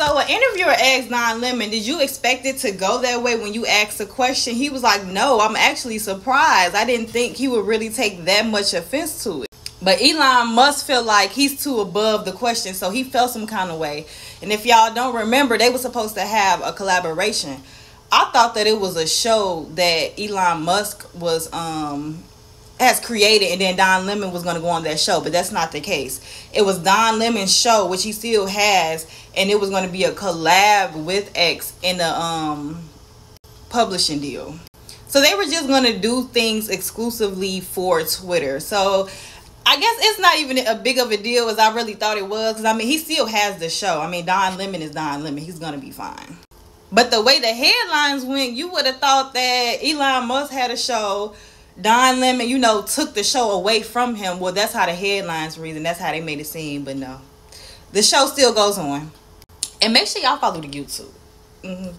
So an interviewer asked Don Lemon, "Did you expect it to go that way when you asked a question?" He was like, "No, I'm actually surprised. I didn't think he would really take that much offense to it." But Elon must feel like he's too above the question, so he felt some kind of way. And if y'all don't remember, they were supposed to have a collaboration. I thought that it was a show that Elon Musk was um has created and then Don Lemon was going to go on that show, but that's not the case. It was Don Lemon's show, which he still has, and it was going to be a collab with X in a um publishing deal. So they were just going to do things exclusively for Twitter. So I guess it's not even a big of a deal as I really thought it was because I mean he still has the show. I mean Don Lemon is Don Lemon. He's going to be fine. But the way the headlines went, you would have thought that Elon Musk had a show Don Lemon, you know, took the show away from him. Well, that's how the headlines read, and that's how they made it seem. But no, the show still goes on. And make sure y'all follow the YouTube. Mm-hmm.